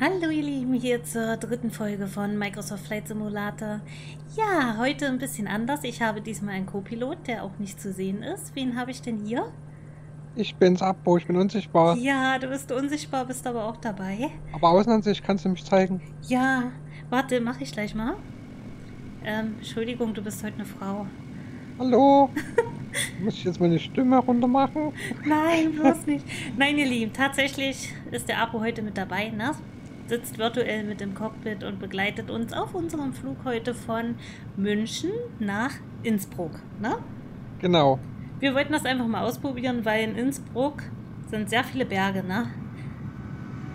Hallo ihr Lieben, hier zur dritten Folge von Microsoft Flight Simulator. Ja, heute ein bisschen anders. Ich habe diesmal einen Co-Pilot, der auch nicht zu sehen ist. Wen habe ich denn hier? Ich bin's, Abbo, ich bin unsichtbar. Ja, du bist unsichtbar, bist aber auch dabei. Aber Außenansicht kannst du mich zeigen. Ja, warte, mache ich gleich mal. Ähm, Entschuldigung, du bist heute eine Frau. Hallo? Muss ich jetzt meine Stimme runter machen? Nein, bloß nicht. Nein, ihr Lieben, tatsächlich ist der Apo heute mit dabei, ne? Sitzt virtuell mit im Cockpit und begleitet uns auf unserem Flug heute von München nach Innsbruck, ne? Genau. Wir wollten das einfach mal ausprobieren, weil in Innsbruck sind sehr viele Berge, ne?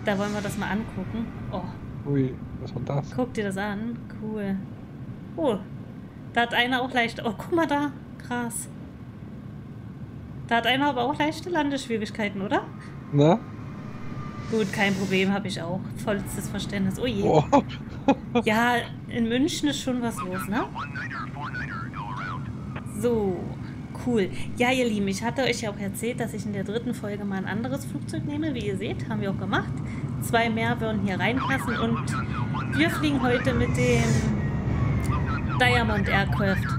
Da wollen wir das mal angucken. Oh, Ui, was war das? guck dir das an. Cool. Oh, da hat einer auch leicht. Oh, guck mal da. Krass. Da hat einer aber auch leichte Landeschwierigkeiten, oder? Na? Gut, kein Problem, habe ich auch. Vollstes Verständnis. Oh je. Oh. Ja, in München ist schon was los, ne? So, cool. Ja, ihr Lieben, ich hatte euch ja auch erzählt, dass ich in der dritten Folge mal ein anderes Flugzeug nehme. Wie ihr seht, haben wir auch gemacht. Zwei mehr würden hier reinpassen und wir fliegen heute mit dem Diamond Aircraft.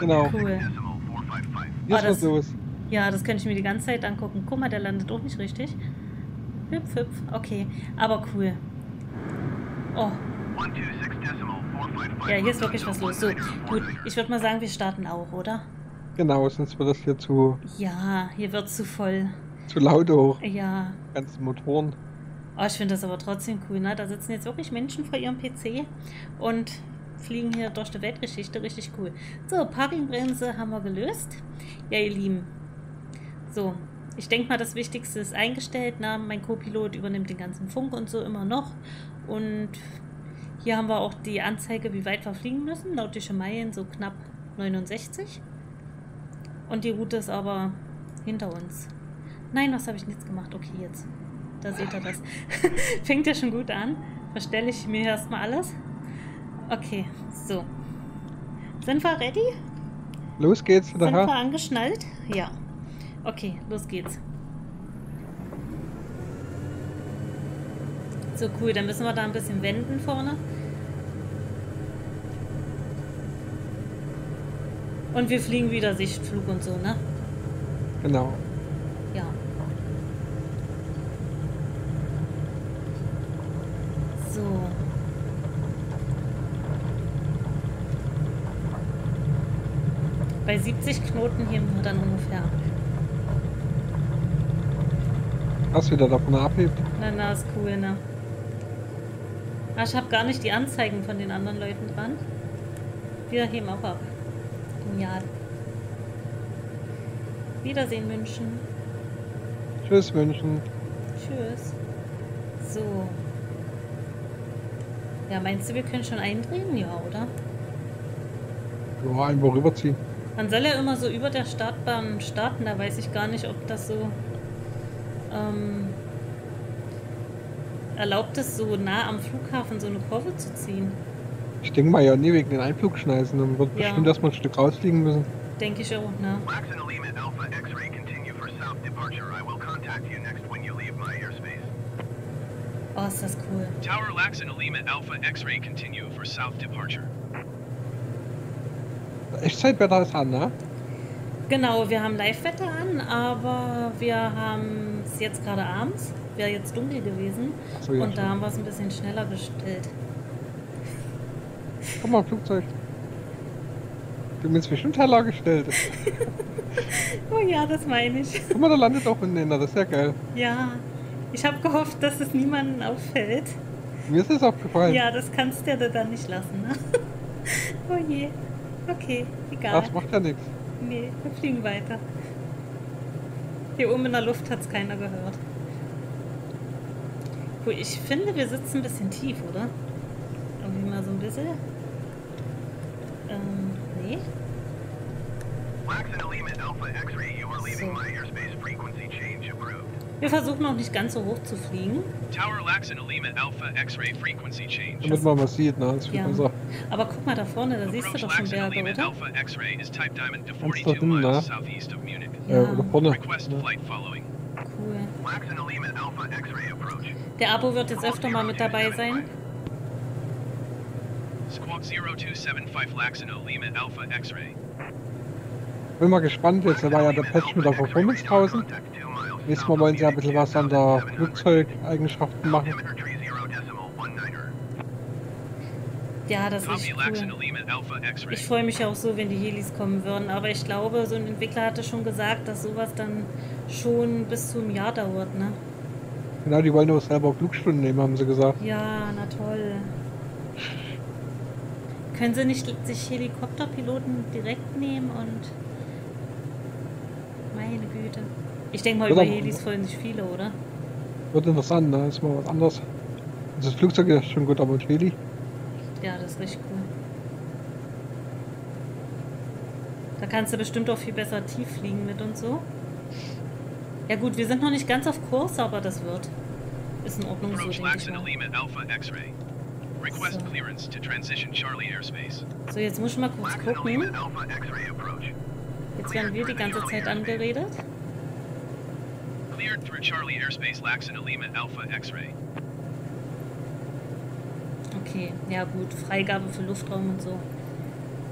Genau. Cool. Ist Oh, das- los. Ja, das kann ich mir die ganze Zeit angucken. Guck mal, der landet auch nicht richtig. Hüpf, hüpf. Okay, aber cool. Oh, ja, hier ist wirklich was los. So, gut. Ich würde mal sagen, wir starten auch, oder? Genau, sonst wird das hier zu, Ja, hier wird zu voll. zu laut hoch. Ja. Ganzen Motoren. Oh, ich finde das aber trotzdem cool, ne? Da sitzen jetzt wirklich Menschen vor ihrem PC und fliegen hier durch die Weltgeschichte. Richtig cool. So, Parkingbremse haben wir gelöst. Ja, ihr Lieben. So, ich denke mal, das Wichtigste ist eingestellt. Na, mein Co-Pilot übernimmt den ganzen Funk und so immer noch. Und hier haben wir auch die Anzeige, wie weit wir fliegen müssen. Nautische Meilen so knapp 69. Und die Route ist aber hinter uns. Nein, was habe ich jetzt gemacht? Okay, jetzt. Da seht ihr das. Fängt ja schon gut an. Verstelle ich mir erstmal alles. Okay, so. Sind wir ready? Los geht's wieder, Sind wir angeschnallt? Ja. Okay, los geht's. So cool, dann müssen wir da ein bisschen wenden vorne. Und wir fliegen wieder Sichtflug und so, ne? Genau. Ja. So. Bei 70 Knoten heben wir dann ungefähr. Was wieder davon abhebt. Na, na, ist cool, ne? Ah, ich habe gar nicht die Anzeigen von den anderen Leuten dran. Wir heben auch ab. Genial. Wiedersehen, München. Tschüss, München. Tschüss. So. Ja, meinst du, wir können schon eindrehen? Ja, oder? Ja, einfach rüberziehen. Man soll ja immer so über der Startbahn starten, da weiß ich gar nicht, ob das so ähm, erlaubt ist, so nah am Flughafen so eine Kurve zu ziehen. Ich denke mal ja nie wegen den Einflugschneisen. Dann wird Ja. bestimmt erstmal ein Stück rausfliegen müssen. Denke ich auch, ne? Oh, ist das cool. Tower Laxon Alima Alpha X-ray continue for south departure. Echtzeitwetter ist an, ne? Genau, wir haben Live-Wetter an, aber wir haben es jetzt gerade abends. Wäre jetzt dunkel gewesen. So, ja, und da haben wir es ein bisschen schneller gestellt. Guck mal, Flugzeug. Du bist bestimmt heller gestellt. Oh ja, das meine ich. Guck mal, da landet auch ein Nenner, das ist ja geil. Ja, ich habe gehofft, dass es niemandem auffällt. Mir ist es aufgefallen. Ja, das kannst du dir dann nicht lassen, ne? Oh je. Okay, egal. Das macht ja nichts. Nee, wir fliegen weiter. Hier oben in der Luft hat es keiner gehört. Cool, ich finde, wir sitzen ein bisschen tief, oder? Irgendwie mal so ein bisschen. Ähm, nee. Waxon Lima Alpha X-ray, you are leaving So. my airspace. Frequency change approved. Wir versuchen auch nicht ganz so hoch zu fliegen. Tower Laxon Alima Alpha X-ray frequency change. Damit man was sieht, ne? Ja. Aber guck mal da vorne, da siehst du doch schon Berge, oder? Alpha X-ray is type diamond to Ganz da 42 drin, miles ne? southeast of Munich. Äh, Ja. oder vorne. Request flight following. cool. Der Abo wird jetzt öfter mal mit dabei sein. Squawk 0275 Laxino, Lima Alpha X-Ray. Bin mal gespannt, jetzt war ja der Patch mit der Performance draußen. Nächstes Mal wollen sie ja ein bisschen was an der Flugzeugeigenschaften machen. Ja, das ist cool. Ich freue mich auch so, wenn die Helis kommen würden. Aber ich glaube, so ein Entwickler hatte schon gesagt, dass sowas dann schon bis zu einem Jahr dauert, ne? Genau, die wollen auch selber Flugstunden nehmen, haben sie gesagt. Ja, na toll. Können sie nicht sich Helikopterpiloten direkt nehmen und. Meine Güte. Ich denke mal, über Helis freuen sich viele, oder? Wird interessant, ne? Ist mal was anderes. Also das Flugzeug ist schon gut, aber ein Heli. Ja, das ist richtig cool. Da kannst du bestimmt auch viel besser tief fliegen mit und so. Ja gut, wir sind noch nicht ganz auf Kurs, aber das wird. Ist in Ordnung so, denke ich mal. So. So, jetzt muss ich mal kurz gucken. Jetzt werden wir die ganze Zeit angeredet. Cleared through Charlie airspace Laxino, Lima Alpha X-Ray. Okay, ja gut, Freigabe für Luftraum und so.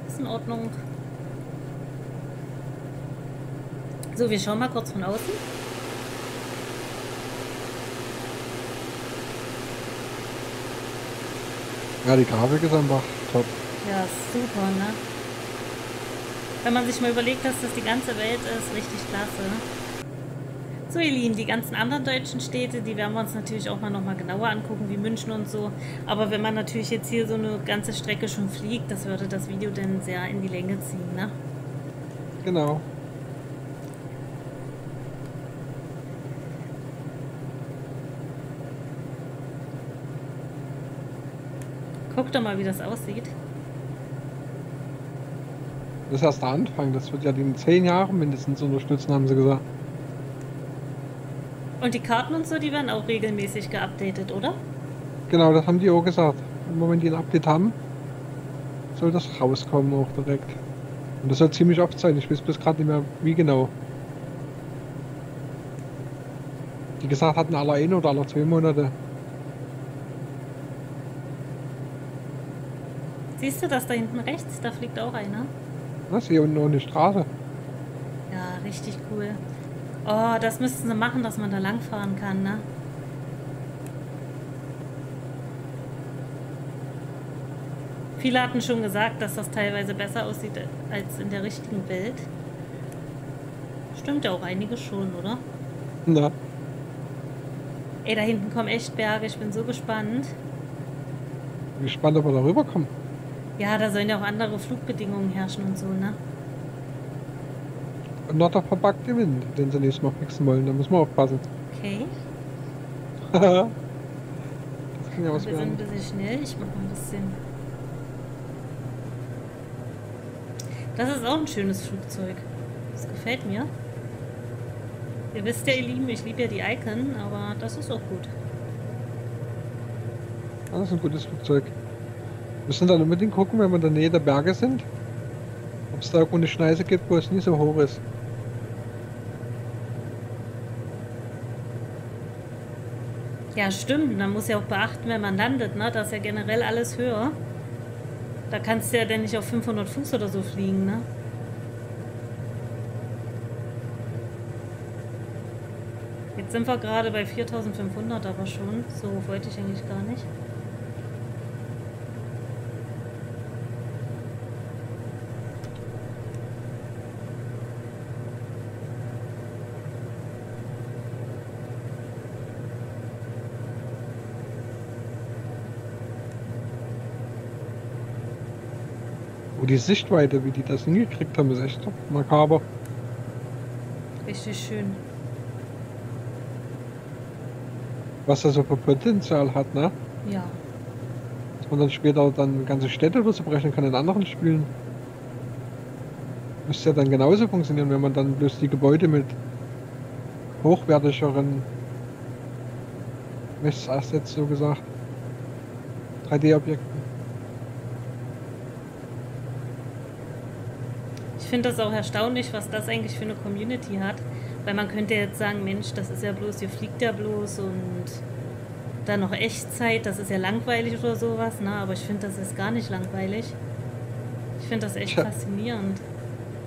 Ist in Ordnung. So, wir schauen mal kurz von außen. Ja, die Grafik ist einfach top. Ja, super, ne? Wenn man sich mal überlegt, dass das die ganze Welt ist, richtig klasse. So, ihr Lieben, die ganzen anderen deutschen Städte, die werden wir uns natürlich auch mal nochmal genauer angucken, wie München und so. Aber wenn man natürlich jetzt hier so eine ganze Strecke schon fliegt, das würde das Video dann sehr in die Länge ziehen, ne? Genau. Guck doch mal, wie das aussieht. Das ist erst der Anfang. Das wird ja in zehn Jahren mindestens unterstützen, haben sie gesagt. Und die Karten und so, die werden auch regelmäßig geupdatet, oder? Genau, das haben die auch gesagt. Im Moment, die ein Update haben, soll das rauskommen auch direkt. Und das soll ziemlich oft sein. Ich weiß bis gerade nicht mehr, wie genau. Die gesagt hatten, alle ein oder alle zwei Monate. Siehst du das da hinten rechts? Da fliegt auch einer. Was? Hier unten ohne Straße. Ja, richtig cool. Oh, das müssten sie machen, dass man da langfahren kann, ne? Viele hatten schon gesagt, dass das teilweise besser aussieht als in der richtigen Welt. Stimmt ja auch einige schon, oder? Na, Ey, da hinten kommen echt Berge. Ich bin so gespannt. bin gespannt, ob wir da rüberkommen. Ja, da sollen ja auch andere Flugbedingungen herrschen und so, ne? Noch der verpackte Wind, den sie nächstes Mal fixen wollen. Da müssen wir aufpassen. Okay. das kann ja was Wir sind ein werden. bisschen schnell. Ich mache mal ein bisschen. Das ist auch ein schönes Flugzeug. Das gefällt mir. Ihr wisst ja, ihr Lieben, ich liebe ja die Icon, aber das ist auch gut. Das ist ein gutes Flugzeug. Wir müssen dann unbedingt gucken, wenn wir in der Nähe der Berge sind, ob es da irgendwo eine Schneise gibt, wo es nie so hoch ist. Ja, stimmt. Man muss ja auch beachten, wenn man landet, ne? Da ist ja generell alles höher. Da kannst du ja dann nicht auf 500 Fuß oder so fliegen, ne? Jetzt sind wir gerade bei 4500 aber schon. So wollte ich eigentlich gar nicht. Wo die Sichtweite, wie die das hingekriegt haben, ist echt makaber. Richtig schön. Was er so für Potenzial hat, ne? Ja. Dass man dann später dann ganze Städte brechen kann in anderen Spielen. Müsste ja dann genauso funktionieren, wenn man dann bloß die Gebäude mit hochwertigeren Messassets so gesagt 3D-Objekten. Finde das auch erstaunlich, was das eigentlich für eine Community hat. Weil man könnte jetzt sagen, Mensch, das ist ja bloß, hier fliegt ja bloß und dann noch Echtzeit, das ist ja langweilig oder sowas, ne? Aber ich finde, das ist gar nicht langweilig. Ich finde das echt Tja. faszinierend.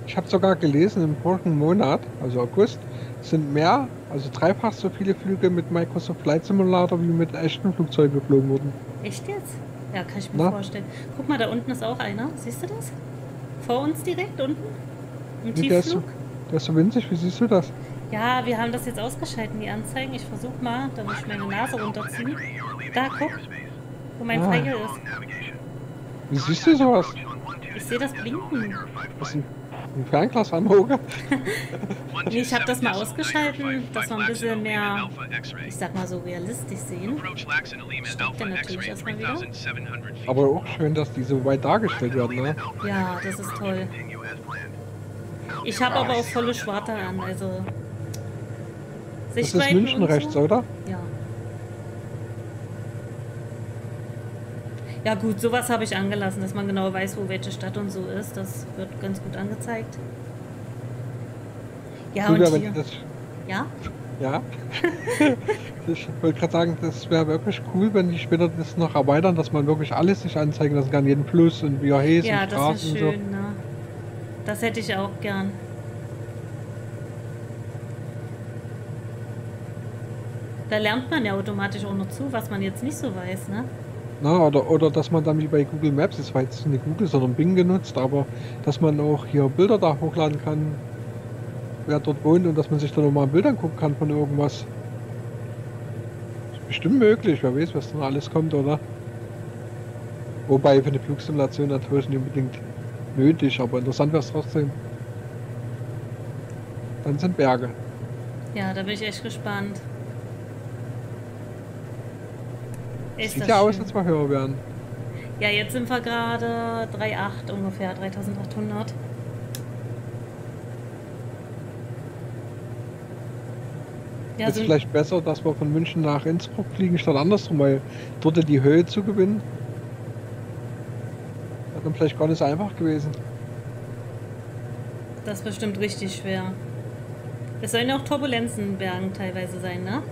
Ich habe sogar gelesen, im vorigen Monat, also August, sind mehr, also dreifach so viele Flüge mit Microsoft Flight Simulator wie mit echten Flugzeugen geflogen wurden. Echt jetzt? Ja, kann ich mir Na? vorstellen. Guck mal, da unten ist auch einer. Siehst du das? Vor uns direkt unten? Im Nee, der, ist so, der ist so winzig, wie siehst du das? Ja, wir haben das jetzt ausgeschalten, die Anzeigen. Ich versuche mal, da muss ich meine Nase runterziehen. Da, guck, wo mein Ah. Pfeil ist. Wie siehst du sowas? Ich sehe das blinken. Ist ein, ein Fernglas. Nee, ich habe das mal ausgeschalten, dass wir ein bisschen mehr, ich sag mal so realistisch sehen. Natürlich erstmal wieder. 3700 feet. Aber auch schön, dass die so weit dargestellt werden, ne? Ja, das ist toll. Ich habe aber auch volle Schwarte an, also Das ist Sichtweiten München und rechts, so. oder? Ja. Ja gut, sowas habe ich angelassen, dass man genau weiß, wo welche Stadt und so ist. Das wird ganz gut angezeigt. Ja, Cool und hier. das, Ja? ja. ich wollte gerade sagen, das wäre wirklich cool, wenn die später das noch erweitern, dass man wirklich alles sich anzeigen lassen kann, jeden Fluss und wie er heißt Ja, und das wäre Straßen und schön, ne? Das hätte ich auch gern. Da lernt man ja automatisch auch noch zu, was man jetzt nicht so weiß, ne? Na, oder, oder dass man dann wie bei Google Maps, das war jetzt nicht Google, sondern Bing genutzt, aber dass man auch hier Bilder da hochladen kann, wer dort wohnt und dass man sich dann nochmal ein Bild angucken kann von irgendwas. Ist bestimmt möglich, wer weiß, was dann alles kommt, oder? Wobei für eine Flugsimulation natürlich nicht unbedingt nötig, aber interessant wäre es trotzdem. Dann sind Berge. Ja, da bin ich echt gespannt. Ist Sieht ja aus, als wir höher wären. Ja, jetzt sind wir gerade 3,8 ungefähr, 3800. Ja, ist vielleicht besser, dass wir von München nach Innsbruck fliegen, statt andersrum, weil dort die Höhe zu gewinnen. Wäre dann vielleicht gar nicht so einfach gewesen. das ist bestimmt richtig schwer. Es sollen ja auch Turbulenzen in Bergen teilweise sein, ne?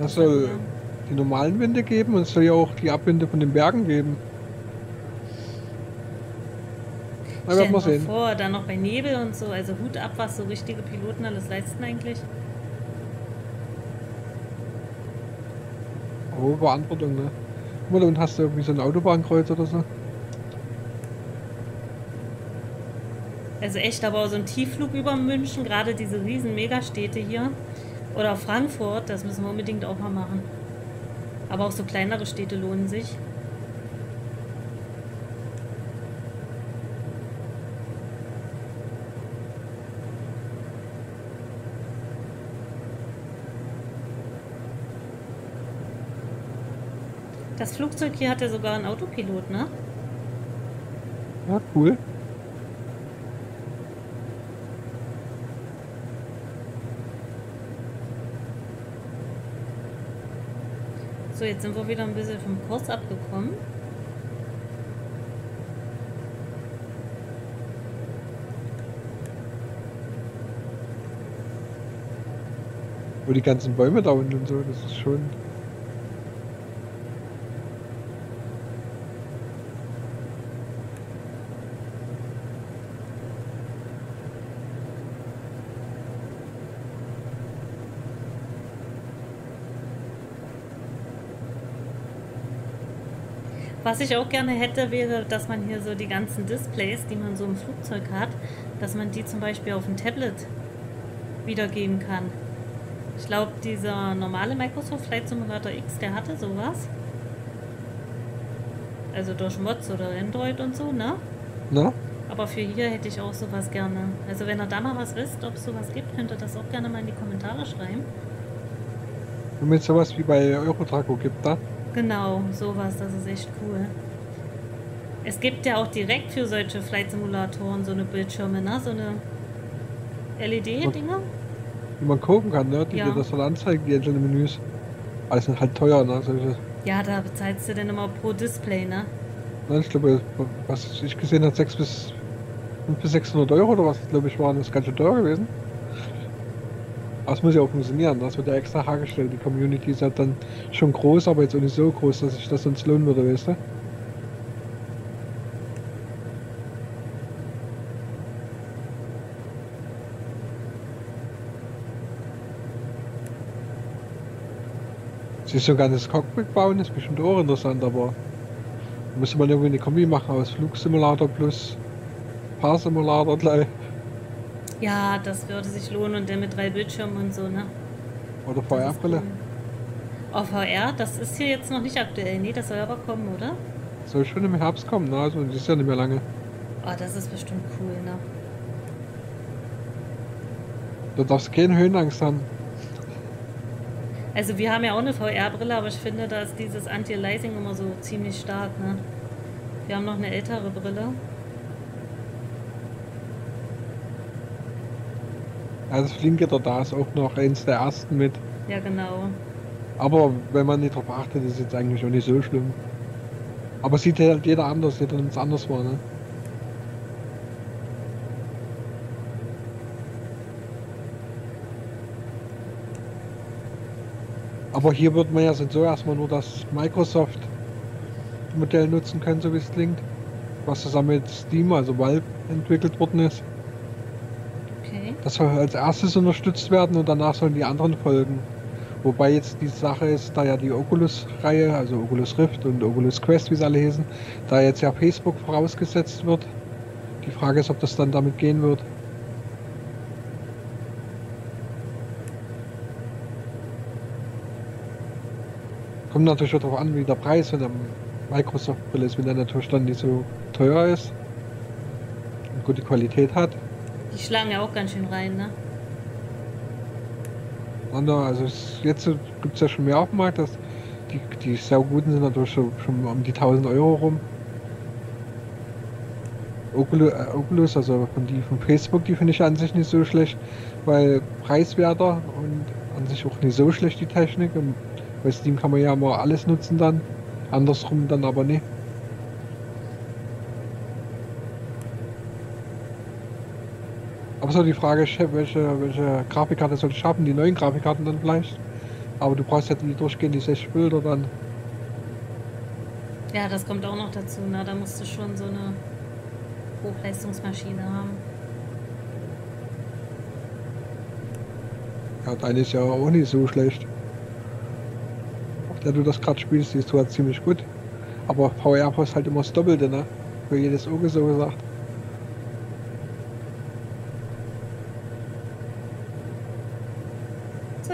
Das soll Ja. Die normalen Winde geben und es soll ja auch die Abwinde von den Bergen geben. Na, Stell mal sehen. vor, dann noch bei Nebel und so, also Hut ab, was so richtige Piloten alles leisten eigentlich. Oh, Beantwortung, ne? Guck mal, unten hast du irgendwie so ein Autobahnkreuz oder so. Also echt, aber so ein Tiefflug über München, gerade diese riesen Megastädte hier. Oder Frankfurt, das müssen wir unbedingt auch mal machen. Aber auch so kleinere Städte lohnen sich. Das Flugzeug hier hat ja sogar einen Autopilot, ne? Ja, cool. So, jetzt sind wir wieder ein bisschen vom Kurs abgekommen. Wo die ganzen Bäume da unten und so, das ist schon. Was ich auch gerne hätte, wäre, dass man hier so die ganzen Displays, die man so im Flugzeug hat, dass man die zum Beispiel auf dem Tablet wiedergeben kann. Ich glaube, dieser normale Microsoft Flight Simulator X, der hatte sowas. Also durch Mods oder Android und so, ne? Na? Aber für hier hätte ich auch sowas gerne. Also wenn ihr da mal was wisst, ob es sowas gibt, könnt ihr das auch gerne mal in die Kommentare schreiben. Wenn es sowas wie bei Eurotraco gibt, da? Genau, sowas, das ist echt cool. Es gibt ja auch direkt für solche Flight-Simulatoren so eine Bildschirme, ne? So eine LED-Dinger. Wie man gucken kann, ne? Die Ja. dir das dann anzeigen, die einzelnen Menüs. Aber die sind halt teuer, ne? Solche. Ja, da bezahlst du dann immer pro Display, ne? Ne, ich glaube, was ich gesehen habe, 6 bis, 5 bis 600 Euro oder was, glaube ich, waren das ganz schön teuer gewesen. Es muss ja auch funktionieren. Das wird ja extra hergestellt. Die Community ist ja dann schon groß, aber jetzt auch nicht so groß, dass sich das sonst lohnen würde, weißt du? Sie so ein ganzes Cockpit bauen, ist bestimmt auch interessant, aber müsste man irgendwie eine Kombi machen aus Flugsimulator plus Fahrsimulator gleich. Ja, das würde sich lohnen und der mit drei Bildschirmen und so, ne? Oder VR-Brille. Oh, VR, das ist hier jetzt noch nicht aktuell. Nee, das soll aber kommen, oder? Soll schon im Herbst kommen, ne? Also das ist ja nicht mehr lange. Oh, das ist bestimmt cool, ne? Du darfst keine Höhenangst haben. Also wir haben ja auch eine VR-Brille, aber ich finde, da ist dieses Anti-Aliasing immer so ziemlich stark, ne? Wir haben noch eine ältere Brille. Ja, das Flinkgitter da ist auch noch eins der ersten mit. Ja, genau. Aber wenn man nicht drauf achtet, ist es jetzt eigentlich auch nicht so schlimm. Aber sieht halt jeder anders, jeder nimmt es anders vor, ne? Aber hier wird man ja sowieso erstmal nur das Microsoft-Modell nutzen können, so wie es klingt. Was zusammen mit Steam, also Valve, entwickelt worden ist. Das soll als erstes unterstützt werden und danach sollen die anderen folgen. Wobei jetzt die Sache ist, da ja die Oculus-Reihe, also Oculus Rift und Oculus Quest, wie sie alle hießen, da jetzt ja Facebook vorausgesetzt wird. Die Frage ist, ob das dann damit gehen wird. Kommt natürlich auch darauf an, wie der Preis von der Microsoft-Brille ist, wenn der natürlich dann nicht so teuer ist und gute Qualität hat. Die schlagen ja auch ganz schön rein, ne? Und, also jetzt gibt es ja schon mehr auf dem Markt, dass die, die sehr guten sind natürlich schon um die 1000 Euro rum. Oculus, äh, Oculus, also von die von Facebook, die finde ich an sich nicht so schlecht, weil preiswerter und an sich auch nicht so schlecht die Technik. Und bei Steam kann man ja mal alles nutzen dann, andersrum dann aber nicht. Aber so die Frage, ist, welche, welche Grafikkarte soll ich haben? Die neuen Grafikkarten dann vielleicht. Aber du brauchst ja die durchgehend die 60 Bilder dann. Ja, das kommt auch noch dazu, ne? Da musst du schon so eine Hochleistungsmaschine haben. Ja, deine ist ja auch nicht so schlecht. Auf der du das gerade spielst, die ist zwar ziemlich gut. Aber VR kostet halt immer das Doppelte, ne? Für jedes Auge so gesagt.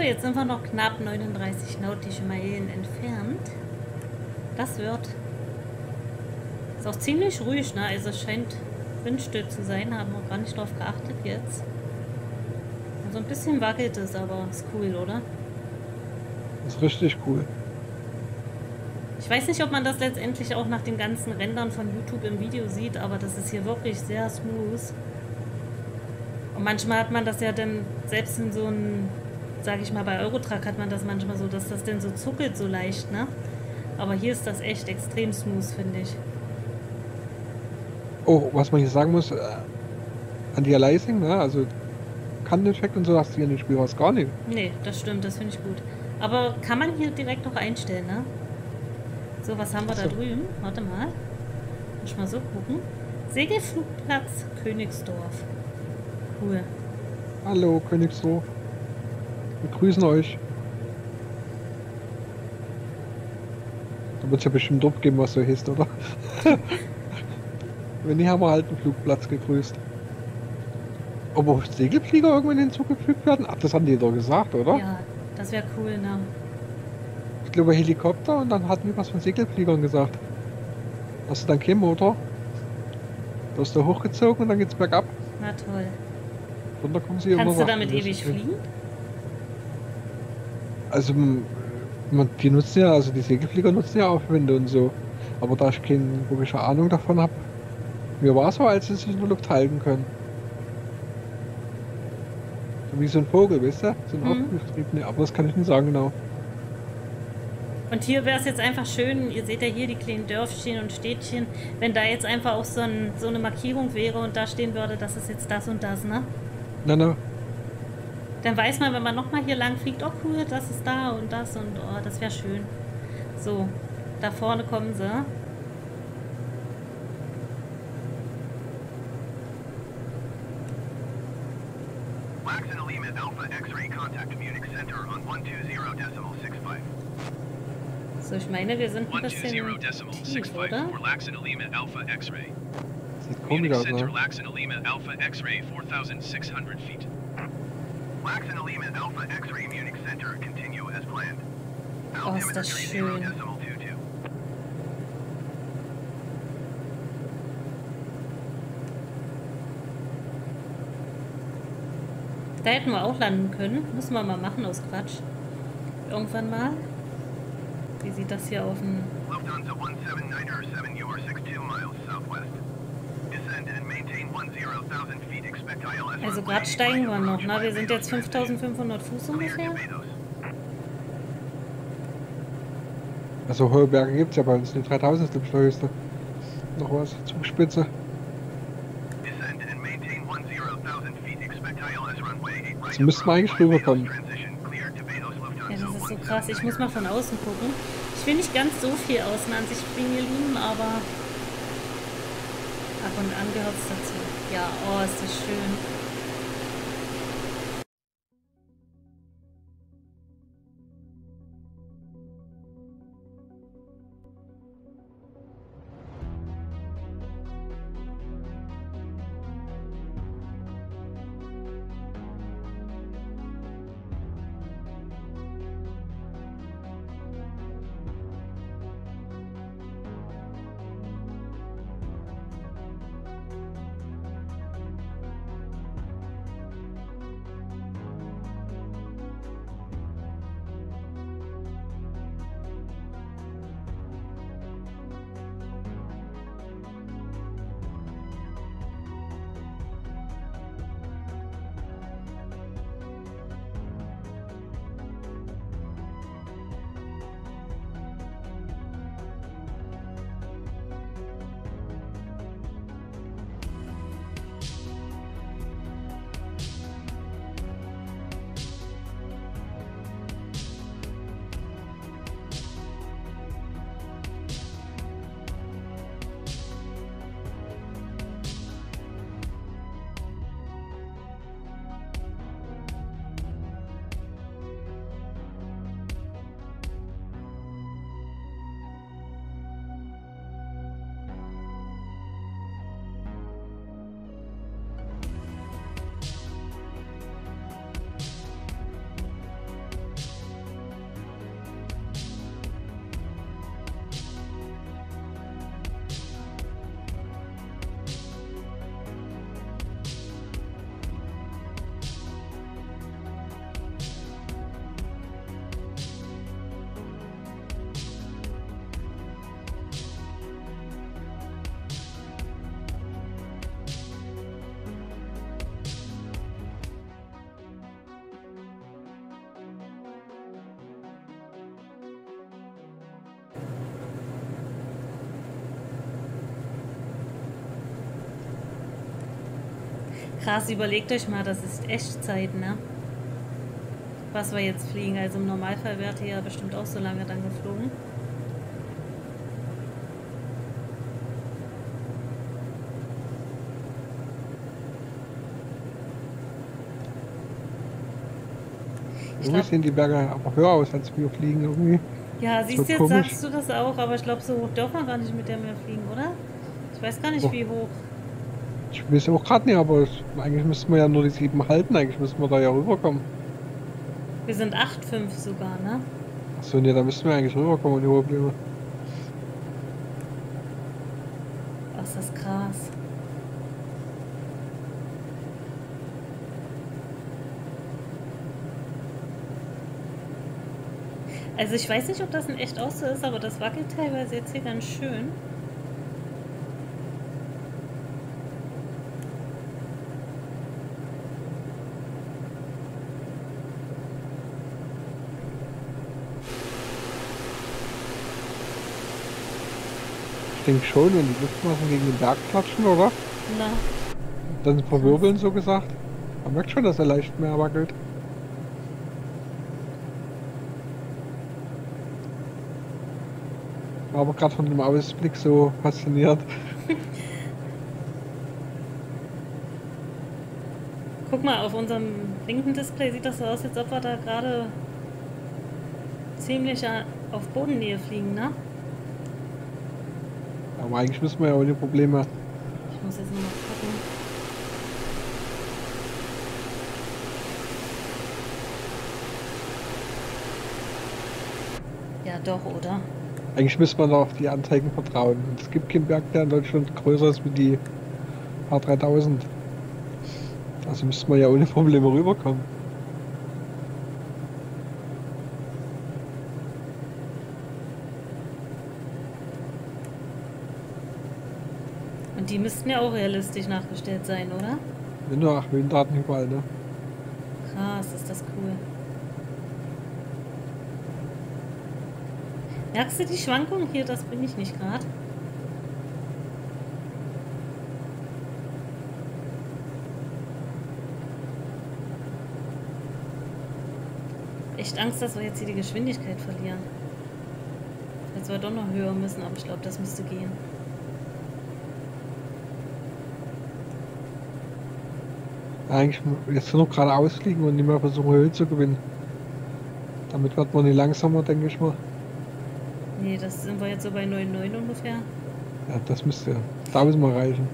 So, jetzt sind wir noch knapp 39 nautische Meilen entfernt. Das wird. Ist auch ziemlich ruhig, ne? Also es scheint windstill zu sein, haben wir gar nicht drauf geachtet jetzt. Also ein bisschen wackelt es, aber ist cool, oder? Ist richtig cool. Ich weiß nicht, ob man das letztendlich auch nach den ganzen Rändern von YouTube im Video sieht, aber das ist hier wirklich sehr smooth. Und manchmal hat man das ja dann, selbst in so einem, sage ich mal, bei Eurotrack hat man das manchmal so, dass das dann so zuckelt so leicht, ne? Aber hier ist das echt extrem smooth, finde ich. Oh, was man hier sagen muss, äh, Anti-Aliasing, ne? Also Kanteneffekt und so hast du hier in dem Spiel was gar nicht. Nee, das stimmt, das finde ich gut. Aber kann man hier direkt noch einstellen, ne? So, was haben wir da So. drüben? Warte mal. Muss ich mal so gucken. Segelflugplatz Königsdorf. Cool. Hallo, Königshof. Wir grüßen euch. Da wird es ja bestimmt Druck geben, was so heißt, oder? Wenn nicht, haben wir halt einen Flugplatz gegrüßt. Aber Segelflieger irgendwann hinzugefügt werden? Ach, das haben die doch gesagt, oder? Ja, das wäre cool, ne? Ich glaube Helikopter und dann hatten wir was von Segelfliegern gesagt. Hast du dann keinen Motor? Du hast da hochgezogen und dann geht's bergab. Na toll. Runter kommen sie Kannst du damit ewig fliegen? Also, man, die nutzen ja, also die Segelflieger nutzen ja auch Winde und so. Aber da ich keine wirkliche Ahnung davon habe, mir war es so, als sie sich in der Luft halten können. Wie so ein Vogel, weißt du? So ein Mhm. aufgetriebene, aber das kann ich nicht sagen genau. Und hier wäre es jetzt einfach schön, ihr seht ja hier die kleinen Dörfchen und Städtchen, wenn da jetzt einfach auch so, ein, so eine Markierung wäre und da stehen würde, das ist jetzt das und das, ne? Na, na. Dann weiß man, wenn man nochmal hier lang fliegt, oh cool, das ist da und das und oh, das wäre schön. So, da vorne kommen sie. Wax and Lima Alpha X-ray contact Munich Center on 120.65. So, ich meine, wir sind ein 120 bisschen tief, 65 oder? Sieht komisch aus, ne? Oh, ist das schön. 30.22. Da hätten wir auch landen können. Müssen wir mal machen aus Quatsch. Irgendwann mal. Wie sieht das hier auf dem... Lufthansa 17907, you are 62 miles southwest. Also gerade steigen wir noch, ne? Wir sind jetzt transition. 5500 Fuß ungefähr. Also hohe Berge gibt es ja bei uns. Die 3000 ist der höchste. Noch was, Zugspitze. Descend and maintain 10,000 feet. Expect ILS runway 8 right So müssten wir eigentlich rüberkommen. Ja, das ist so krass. Ich muss mal von außen gucken. Ich will nicht ganz so viel außen an sich ihr Lieben, aber ab und an gehört es dazu. Ja, oh, ist das schön. Krass, überlegt euch mal, das ist Echtzeit, ne? Was wir jetzt fliegen. Also im Normalfall wärt ihr ja bestimmt auch so lange dann geflogen. Ich Irgendwie glaub- sehen die Berge aber höher aus, als wir fliegen irgendwie. Ja, siehst du, jetzt komisch. sagst du das auch, aber ich glaube, so hoch dürfen wir gar nicht mit der mehr fliegen, oder? Ich weiß gar nicht, Doch. wie hoch. Ich weiß auch gerade nicht, aber eigentlich müssten wir ja nur die 7 halten. Eigentlich müssten wir da ja rüberkommen. Wir sind 8,5 sogar, ne? Achso, ne, da müssten wir eigentlich rüberkommen ohne Probleme. Oh, ist das krass. Also ich weiß nicht, ob das in echt auch so ist, aber das wackelt teilweise jetzt hier ganz schön. denke schon, wenn die Luftmassen gegen den Berg klatschen, oder? Na. Dann verwirbeln so gesagt. Man merkt schon, dass er leicht mehr wackelt. War aber gerade von dem Ausblick so fasziniert. Guck mal, auf unserem linken Display sieht das so aus, als ob wir da gerade ziemlich äh, auf Bodennähe fliegen, ne? Aber eigentlich müssen wir ja ohne Probleme. Ich muss jetzt nochmal gucken. Ja, doch, oder? Eigentlich müssen wir noch auf die Anzeigen vertrauen. Es gibt keinen Berg, der in Deutschland größer ist wie die H3000. Also müssten wir ja ohne Probleme rüberkommen. Und die müssten ja auch realistisch nachgestellt sein, oder? Wenn ach, Höhendaten überall, ne? Krass, ist das cool. Merkst du die Schwankung hier? Das bin ich nicht gerade. Echt Angst, dass wir jetzt hier die Geschwindigkeit verlieren. Jetzt wir doch noch höher müssen, aber ich glaube, das müsste gehen. Eigentlich jetzt nur noch geradeaus fliegen und nicht mehr versuchen Höhe zu gewinnen. Damit wird man nicht langsamer, denke ich mal. Nee, das sind wir jetzt so bei 9,9 ungefähr. Ja, das müsste, da müssen wir reichen.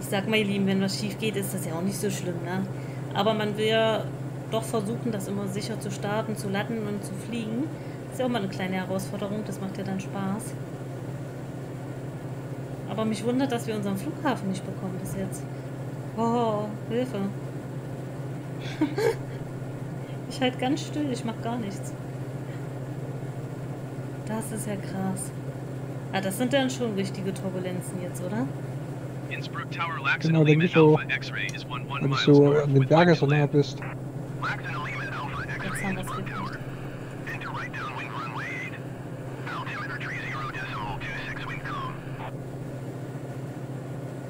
Ich sag mal, ihr Lieben, wenn was schief geht, ist das ja auch nicht so schlimm, ne? Aber man will ja doch versuchen, das immer sicher zu starten, zu landen und zu fliegen. Ist ja auch mal eine kleine Herausforderung, das macht ja dann Spaß. Aber mich wundert, dass wir unseren Flughafen nicht bekommen bis jetzt. Oh, Hilfe. ich halt ganz still, ich mach gar nichts. Das ist ja krass. Ah, das sind dann schon richtige Turbulenzen jetzt, oder? Innsbruck Tower lacks Genau, Limit du so- Alpha X-ray is 11 Wenn du so an den Bergen so bist. Laxton Lima Alpha Jetzt haben wir es gekriegt. Into right downwind runway 8. Altimeter tree 0 decimal 26 wind calm.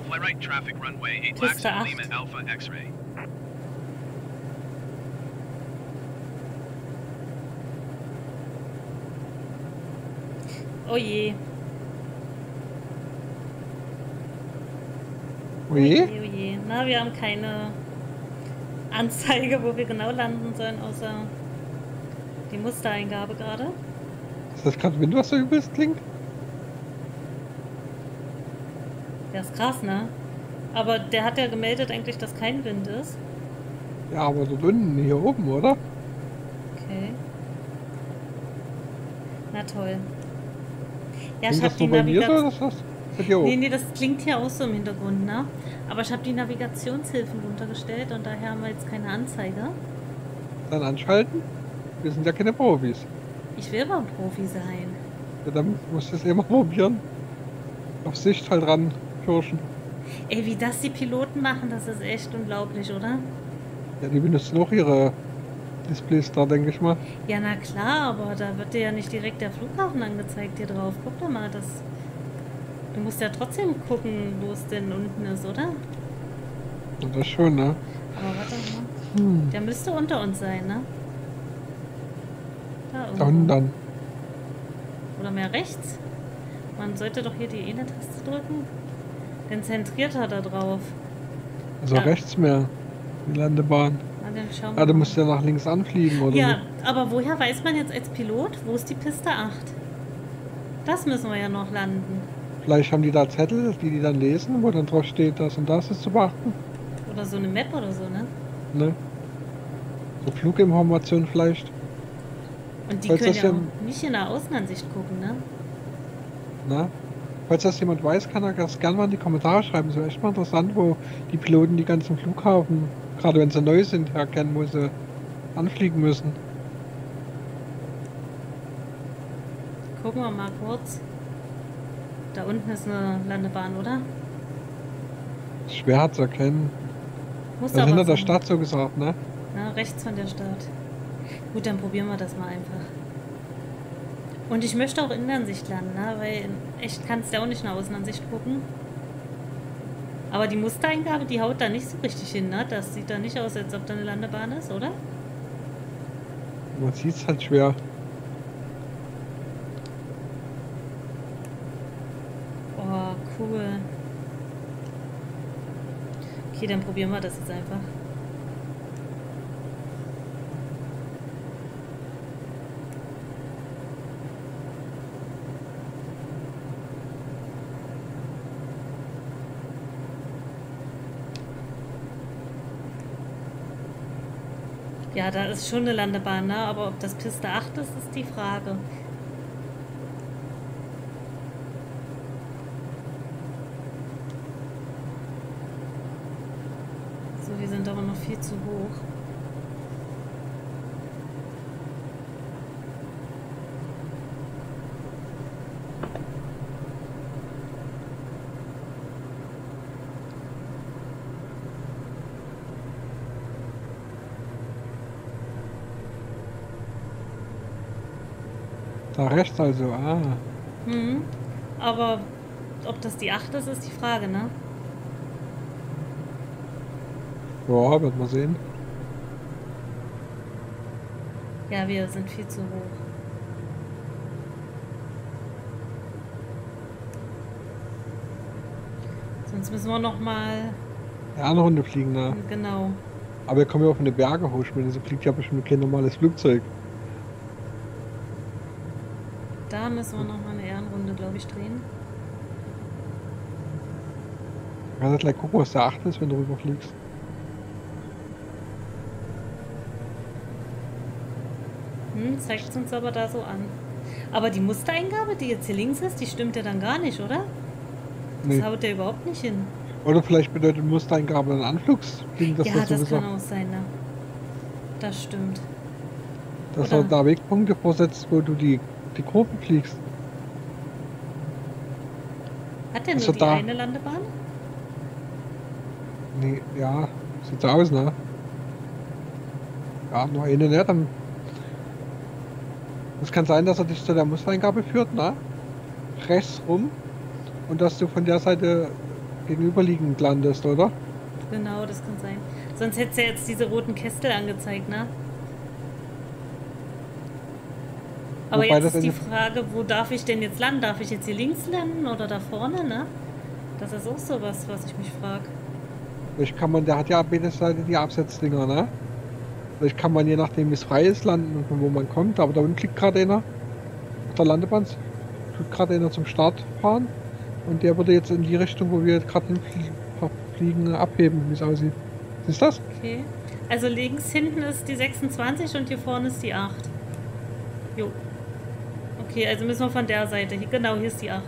Fly right traffic runway 8 Piste lacks an 8. Lima Alpha X-ray. Oh je. Oje? Oh je. Na, wir haben keine Anzeige, wo wir genau landen sollen, außer die Mustereingabe gerade. Ist das gerade Wind, was so übelst klingt? Ja, ist krass, ne? Aber der hat ja gemeldet eigentlich, dass kein Wind ist. Ja, aber dort unten, hier oben, oder? Okay. Na toll. Ja, ich habe das die so, Navigation. Nee, nee, das klingt hier auch so im Hintergrund, ne? Aber ich habe die Navigationshilfen runtergestellt und daher haben wir jetzt keine Anzeige. Dann anschalten? Wir sind ja keine Profis. Ich will aber ein Profi sein. Ja, dann musst du es immer probieren. Auf Sicht halt ran pirschen. Ey, wie das die Piloten machen, das ist echt unglaublich, oder? Ja, die benutzen auch ihre Displays da, denke ich mal. Ja, na klar, aber da wird dir ja nicht direkt der Flughafen angezeigt hier drauf. Guck doch mal, das. Du musst ja trotzdem gucken, wo es denn unten ist, oder? Das schon, ne? Aber warte mal. Hm. Der müsste unter uns sein, ne? Da, Da unten dann. Oder mehr rechts. Man sollte doch hier die Ene-Taste drücken. Dann zentriert er da drauf. Also Ja. rechts mehr. Die Landebahn. Na, Ah, du musst ja nach links anfliegen, oder? Ja, aber woher weiß man jetzt als Pilot, wo ist die Piste 8? Das müssen wir ja noch landen. Vielleicht haben die da Zettel, die die dann lesen, wo dann drauf steht, das und das ist zu beachten. Oder so eine Map oder so, ne? Ne? So Fluginformation vielleicht. Und die Falls können ja ja- nicht in der Außenansicht gucken, ne? Na? Falls das jemand weiß, kann er das gerne mal in die Kommentare schreiben. Das wäre echt mal interessant, wo die Piloten die ganzen Flughafen, gerade wenn sie neu sind, erkennen, wo sie anfliegen müssen. Gucken wir mal kurz. Da unten ist eine Landebahn, oder? Ist schwer zu erkennen. Muss Das aber hinter der sein. Stadt so gesagt, ne? Na, rechts von der Stadt. Gut, dann probieren wir das mal einfach. Und ich möchte auch Innenansicht landen, ne? weil in echt, kannst ja auch nicht nach außen Außenansicht gucken. Aber die Mustereingabe, die haut da nicht so richtig hin, ne? Das sieht da nicht aus, als ob da eine Landebahn ist, oder? Man sieht es halt schwer. Oh, cool. Okay, dann probieren wir das jetzt einfach. Da ist schon eine Landebahn, ne? aber ob das Piste 8 ist, ist die Frage. So, wir sind aber noch viel zu hoch. Da rechts also, ah. Mhm. Aber ob das die 8 ist, ist die Frage, ne? Ja, wird man sehen. Ja, wir sind viel zu hoch. Sonst müssen wir noch mal Ja, eine Runde fliegen, ne? genau. Aber wir kommen ja auf eine Berge hoch, ich meine, so fliegt ja bestimmt kein normales Flugzeug. Da müssen wir noch mal eine Ehrenrunde, glaube ich, drehen. Kannst du gleich gucken, was der 8 ist, wenn du rüberfliegst. Hm, zeigt es uns aber da so an. Aber die Mustereingabe, die jetzt hier links ist, die stimmt ja dann gar nicht, oder? Das Nee. haut ja überhaupt nicht hin. Oder vielleicht bedeutet Mustereingabe ein Anflugsding, dass ja, das das kann auch sein, ne? Das stimmt. dass oder- er da Wegpunkte vorsetzt, wo du die, die Kurven fliegst. Hat der Also nur die da- eine Landebahn? Nee, ja, sieht so aus, ne? Ja, nur eine, ne? Dann. Es kann sein, dass er dich zu der Mustereingabe führt, ne? Rechts rum. Und dass du von der Seite gegenüberliegend landest, oder? Genau, das kann sein. Sonst hätte ja jetzt diese roten Kästel angezeigt, ne? Aber Wobei jetzt ist die Frage, wo darf ich denn jetzt landen? Darf ich jetzt hier links landen oder da vorne, ne? Das ist auch sowas, was ich mich frage. Vielleicht kann man, der hat ja Seite die Absetzdinger, ne? Vielleicht kann man je nachdem, wie es frei ist, landen und von wo man kommt. Aber da unten klickt gerade einer auf der Landebahn. Tut gerade einer zum Start fahren. Und der würde jetzt in die Richtung, wo wir gerade hinfliegen, abheben, wie es aussieht. Siehst du das? Okay. Also links hinten ist die 26 und hier vorne ist die 8. Jo. Okay, also müssen wir von der Seite. Hier, genau, hier ist die 8.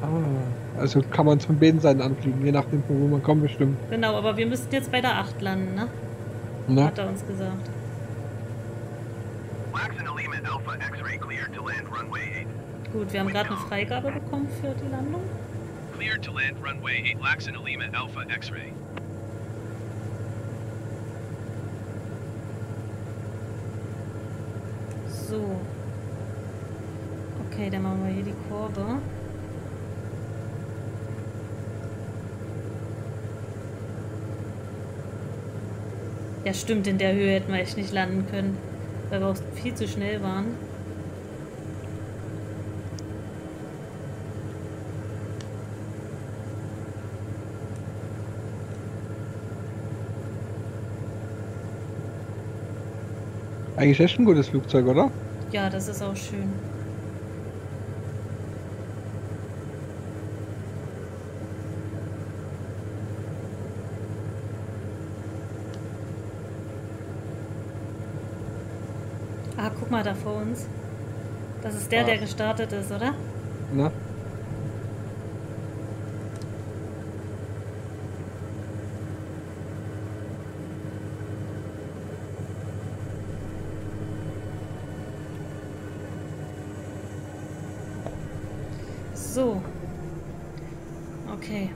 Ah, also kann man es von beiden Seiten anfliegen, je nachdem, von wo man kommt, bestimmt. Genau, aber wir müssten jetzt bei der 8 landen, ne? Ne? Hat er uns gesagt. Waxon Alima Alpha X-ray cleared to land runway 8. Gut, wir haben gerade eine Freigabe bekommen für die Landung. Cleared to land runway 8 Laxon Alima Alpha X-ray. So. Okay, dann machen wir hier die Kurve. Ja, stimmt, in der Höhe hätten wir echt nicht landen können, weil wir auch viel zu schnell waren. Eigentlich echt ein gutes Flugzeug, oder? Ja, das ist auch schön. Ah, guck mal da vor uns. Das ist der, der Was? gestartet ist, oder? Ne? So. Okay.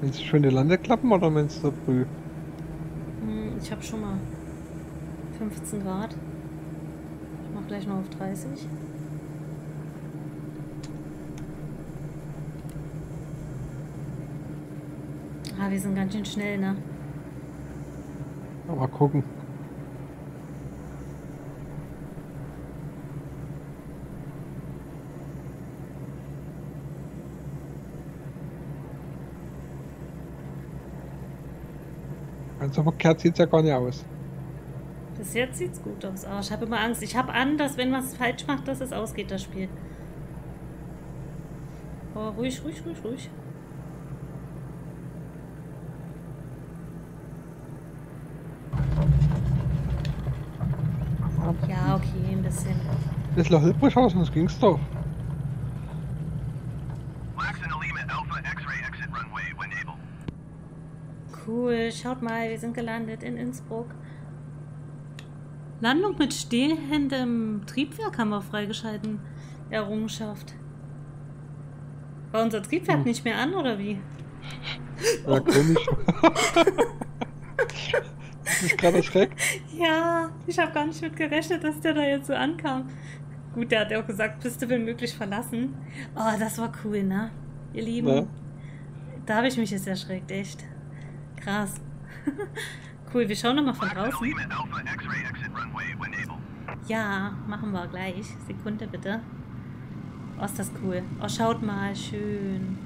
Willst du schon die Landeklappen oder meinst du so früh? Hm, Ich habe schon mal 15 Grad. Ich mach gleich noch auf 30. Ah, wir sind ganz schön schnell, ne? Mal gucken. Ganz so verkehrt sieht es ja gar nicht aus. Bis jetzt sieht's gut aus. Aber ich habe immer Angst. Ich habe an, dass wenn man es falsch macht, dass es ausgeht, das Spiel. Oh, ruhig, ruhig, ruhig, ruhig. Ja, okay, ein bisschen. Ein bisschen holprig aus, sonst ging's doch. Laxon Alima Alpha X-ray exit runway when able. Cool, schaut mal, wir sind gelandet in Innsbruck. Landung mit stehendem Triebwerk haben wir freigeschalten. Errungenschaft. War unser Triebwerk Hm. nicht mehr an, oder wie? Ja, komisch. das ist gerade erschreckt. Ja, ich habe gar nicht mit gerechnet, dass der da jetzt so ankam. Gut, der hat ja auch gesagt, Piste will möglich verlassen. Oh, das war cool, ne? Ihr Lieben. Ne? Da habe ich mich jetzt erschreckt, echt. Krass. cool, wir schauen nochmal von draußen. Ja, machen wir gleich. Sekunde bitte. Oh, ist das cool. Oh, schaut mal, schön.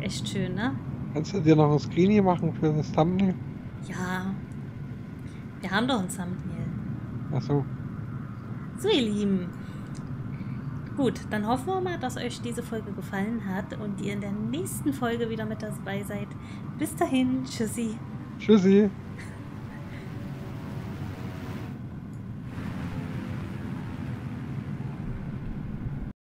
Echt schön, ne? Kannst du dir noch ein Screenie machen für das Thumbnail? Ja. Wir haben doch ein Thumbnail. Achso. So, ihr Lieben. Gut, dann hoffen wir mal, dass euch diese Folge gefallen hat und ihr in der nächsten Folge wieder mit dabei seid. Bis dahin, tschüssi. Tschüssi.